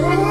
Bye.